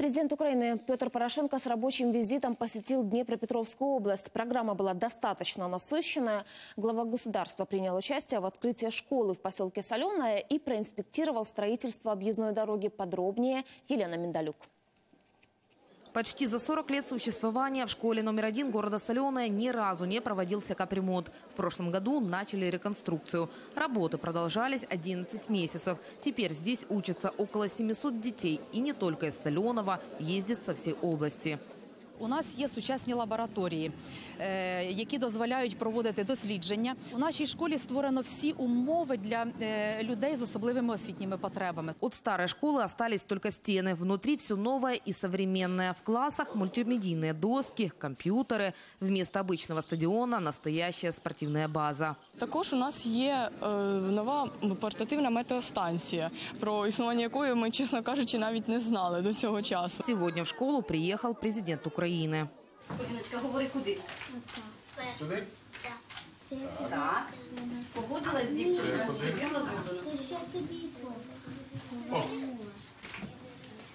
Президент Украины Петр Порошенко с рабочим визитом посетил Днепропетровскую область. Программа была достаточно насыщенная. Глава государства принял участие в открытии школы в поселке Соленое и проинспектировал строительство объездной дороги подробнее. Елена Миндалюк. Почти за 40 лет существования в школе номер один города Соленое ни разу не проводился капремонт. В прошлом году начали реконструкцию. Работы продолжались 11 месяцев. Теперь здесь учатся около 700 детей. И не только из Соленого, ездят со всей области. У нас є сучасні лабораторії, е, які дозволяють проводити дослідження. У нашій школі створено всі умови для е, людей з особливими освітніми потребами. От старой школы остались только стены. Внутри все новое и современное. В классах мультимедийные доски, компьютеры. Вместо обычного стадиона настоящая спортивная база. Також у нас є е, нова портативна метеостанція, про існування якої ми, чесно кажучи, навіть не знали до цього часу. Сегодня в школу приехал президент Украины. Поліночка, говори куди? Сюди? Так. Погодилась з дівчиною? Що діло зроблено?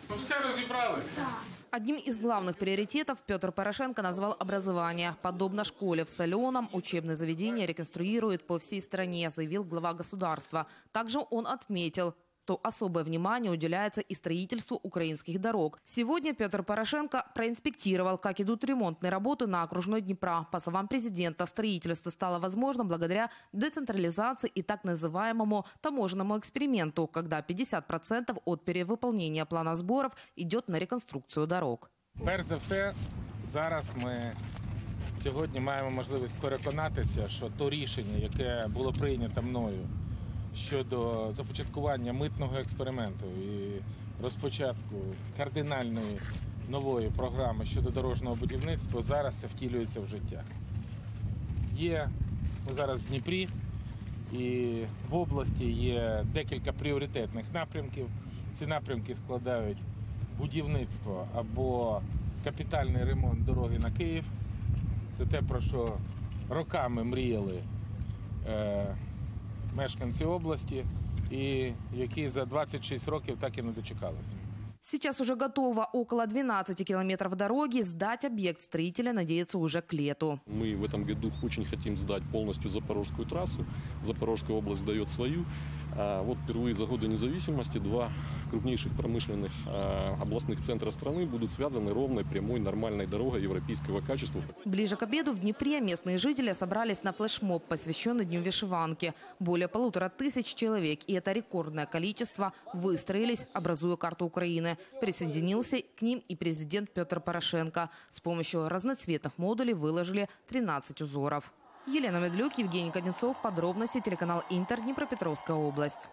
Ну все розібралися. Одним из главных приоритетов Петр Порошенко назвал образование. Подобно школе в Соленом, учебные заведения реконструируют по всей стране, заявил глава государства. Также он отметил, то особое внимание уделяется и строительству украинских дорог. Сегодня Петр Порошенко проинспектировал, как идут ремонтные работы на окружной Днепра. По словам президента, строительство стало возможным благодаря децентрализации и так называемому таможенному эксперименту, когда 50% от перевыполнения плана сборов идет на реконструкцию дорог. Перш за все, зараз ми сьогодні маємо можливість переконатися, що то рішення, яке було прийнято мною щодо започаткування митного експерименту і розпочатку кардинальної нової програми щодо дорожнього будівництва, зараз це втілюється в життя. Є ми зараз в Дніпрі, і в області є декілька пріоритетних напрямків. Ці напрямки складають будівництво або капітальний ремонт дороги на Київ. Це те, про що роками мріяли е, мешканці області, і які за 26 років так і не дочекалися. Сейчас уже готово около 12 километров дороги. Сдать объект строителя надеется уже к лету. Мы в этом году очень хотим сдать полностью Запорожскую трассу. Запорожская область дает свою. Вот впервые за годы независимости два крупнейших промышленных областных центра страны будут связаны ровной, прямой, нормальной дорогой европейского качества. Ближе к обеду в Днепре местные жители собрались на флешмоб, посвященный Дню вышиванки. Более полутора тысяч человек, и это рекордное количество, выстроились, образуя карту Украины. Присоединился к ним и президент Петр Порошенко. С помощью разноцветных модулей выложили 13 узоров. Елена Медлюк, Евгений Конецов. Подробности телеканал Интер, Днепропетровская область.